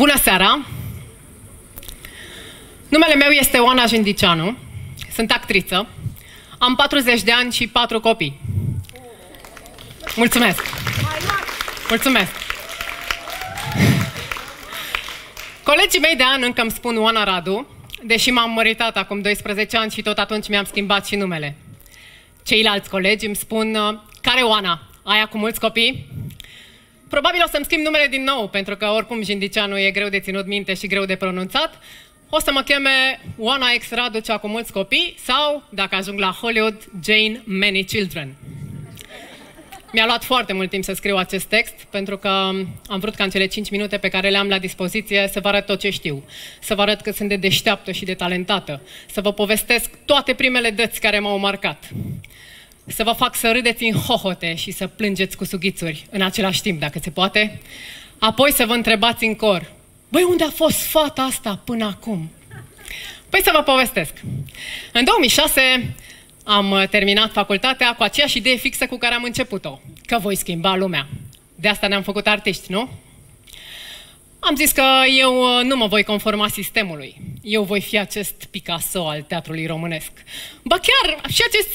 Bună seara! Numele meu este Oana Jindicianu, sunt actriță, am 40 de ani și 4 copii. Mulțumesc! Mulțumesc! Colegii mei de an încă îmi spun Oana Radu, deși m-am măritat acum 12 ani și tot atunci mi-am schimbat și numele. Ceilalți colegi îmi spun, care Oana? Aia cu mulți copii? Probabil o să-mi schimb numele din nou, pentru că oricum Jindiceanu e greu de ținut minte și greu de pronunțat. O să mă cheme Oana X Radu, cea cu mulți copii, sau, dacă ajung la Hollywood, Jane Many Children. Mi-a luat foarte mult timp să scriu acest text, pentru că am vrut ca în cele 5 minute pe care le am la dispoziție să vă arăt tot ce știu, să vă arăt că sunt de deșteaptă și de talentată, să vă povestesc toate primele dăți care m-au marcat, să vă fac să râdeți în hohote și să plângeți cu sughițuri în același timp, dacă se poate, apoi să vă întrebați în cor, băi, unde a fost fata asta până acum? Păi să vă povestesc. În 2006 am uh, terminat facultatea cu aceeași idee fixă cu care am început-o, că voi schimba lumea. De asta ne-am făcut artiști, nu? Am zis că eu uh, nu mă voi conforma sistemului. Eu voi fi acest Picasso al teatrului românesc. Ba chiar și acest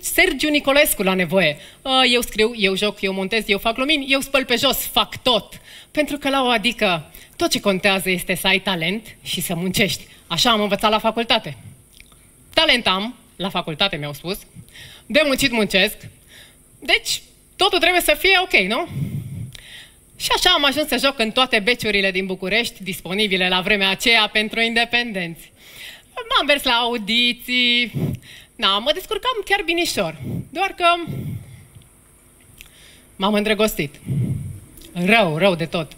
Sergiu Nicolescu la nevoie. Uh, eu scriu, eu joc, eu montez, eu fac lumini, eu spăl pe jos, fac tot. Pentru că la o adică tot ce contează este să ai talent și să muncești. Așa am învățat la facultate. Talent am, la facultate mi-au spus, de muncit muncesc, deci totul trebuie să fie ok, nu? Și așa am ajuns să joc în toate beciurile din București, disponibile la vremea aceea pentru independenți. M-am mers la audiții, na, mă descurcam chiar binișor, doar că m-am îndrăgostit. Rău, rău de tot.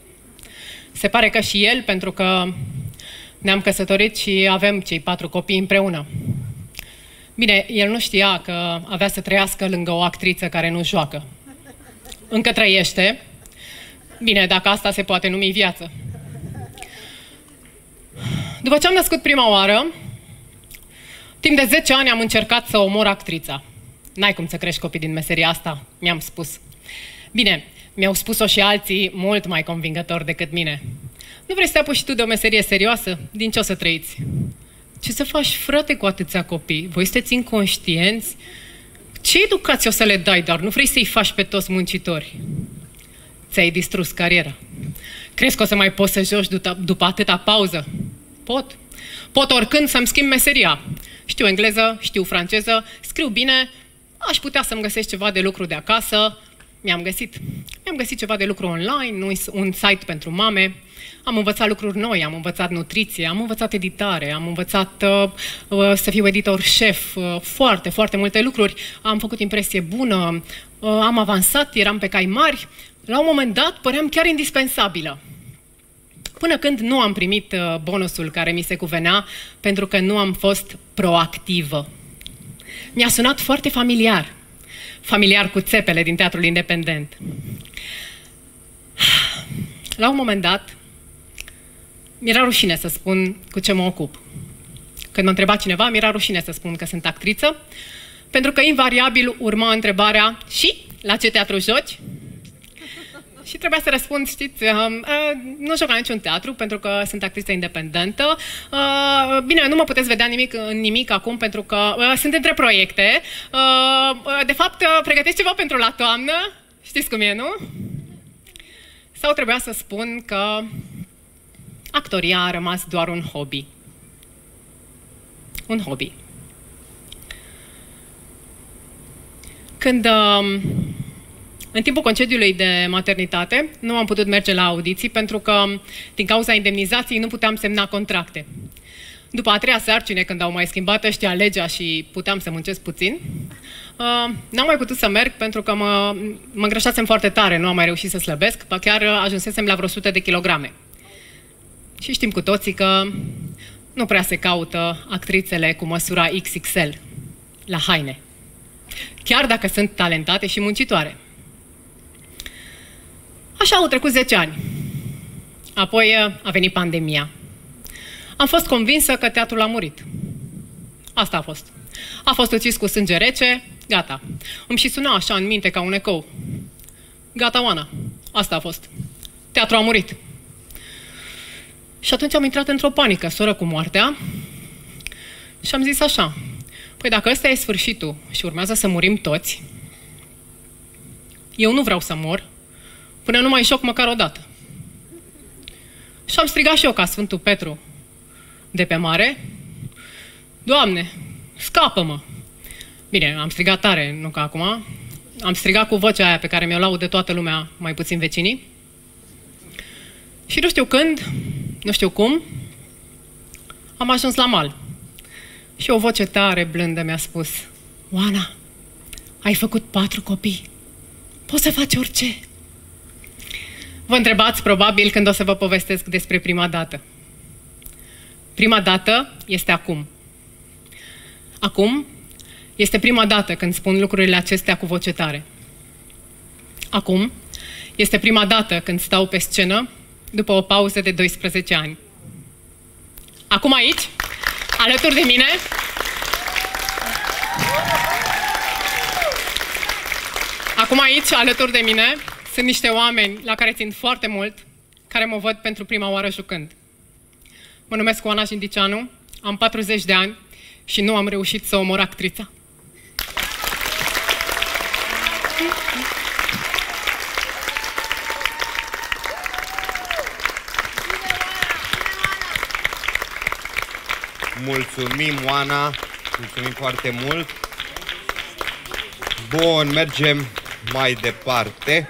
Se pare că și el, pentru că ne-am căsătorit și avem cei patru copii împreună. Bine, el nu știa că avea să trăiască lângă o actriță care nu joacă. Încă trăiește. Bine, dacă asta se poate numi viață. După ce am născut prima oară, timp de 10 ani am încercat să omor actrița. N-ai cum să crești copii din meseria asta, mi-am spus. Bine, mi-au spus-o și alții mult mai convingători decât mine. Nu vrei să te apuci și tu de o meserie serioasă? Din ce o să trăiți? Ce să faci, frate, cu atâția copii? Voi sunteți inconștienți? Ce educație o să le dai, dar nu vrei să-i faci pe toți muncitori? Ți-ai distrus cariera. Crezi că o să mai poți să joci după, după atâta pauză? Pot. Pot oricând să-mi schimb meseria. Știu engleză, știu franceză, scriu bine, aș putea să-mi găsesc ceva de lucru de acasă. Mi-am găsit. Mi-am găsit ceva de lucru online, un site pentru mame. Am învățat lucruri noi, am învățat nutriție, am învățat editare, am învățat uh, uh, să fiu editor șef, uh, foarte, foarte multe lucruri. Am făcut impresie bună, uh, am avansat, eram pe cai mari. La un moment dat păream chiar indispensabilă. Până când nu am primit uh, bonusul care mi se cuvenea, pentru că nu am fost proactivă. Mi-a sunat foarte familiar. Familiar cu țepele din teatrul independent. La un moment dat, mi-era rușine să spun cu ce mă ocup. Când mă întreba cineva, mi-era rușine să spun că sunt actriță, pentru că invariabil urma întrebarea și la ce teatru joci? Și trebuia să răspund, știți, uh, uh, nu joc la niciun teatru pentru că sunt actriță independentă. Uh, bine, nu mă puteți vedea nimic în nimic acum pentru că uh, sunt între proiecte. Uh, uh, de fapt, uh, pregătesc ceva pentru la toamnă. Știți cum e, nu? Sau trebuia să spun că actoria a rămas doar un hobby. Un hobby. Când uh, în timpul concediului de maternitate nu am putut merge la audiții pentru că din cauza indemnizației nu puteam semna contracte. După a treia sarcine, când au mai schimbat ăștia legea și puteam să muncesc puțin, uh, n-am mai putut să merg pentru că mă, mă îngrășasem foarte tare, nu am mai reușit să slăbesc, pa chiar ajunsesem la vreo 100 de kilograme. Și știm cu toții că nu prea se caută actrițele cu măsura XXL la haine. Chiar dacă sunt talentate și muncitoare. Așa au trecut 10 ani. Apoi uh, a venit pandemia. Am fost convinsă că teatrul a murit. Asta a fost. A fost ucis cu sânge rece, gata. Îmi și suna așa în minte ca un ecou. Gata, Oana. Asta a fost. Teatrul a murit. Și atunci am intrat într-o panică, soră cu moartea, și am zis așa, păi dacă ăsta e sfârșitul și urmează să murim toți, eu nu vreau să mor până nu mai șoc măcar o dată. Și am strigat și eu ca Sfântul Petru de pe mare, Doamne, scapă-mă! Bine, am strigat tare, nu ca acum. Am strigat cu vocea aia pe care mi-o laudă toată lumea, mai puțin vecinii. Și nu știu când, nu știu cum, am ajuns la mal. Și o voce tare, blândă, mi-a spus, Oana, ai făcut patru copii. Poți să faci orice. Vă întrebați probabil când o să vă povestesc despre prima dată. Prima dată este acum. Acum este prima dată când spun lucrurile acestea cu voce tare. Acum este prima dată când stau pe scenă după o pauză de 12 ani. Acum aici, alături de mine, Acum aici, alături de mine, sunt niște oameni la care țin foarte mult, care mă văd pentru prima oară jucând. Mă numesc Oana Jindicianu, am 40 de ani și nu am reușit să omor actrița. Mulțumim, Oana. Mulțumim foarte mult. Bun, mergem mai departe.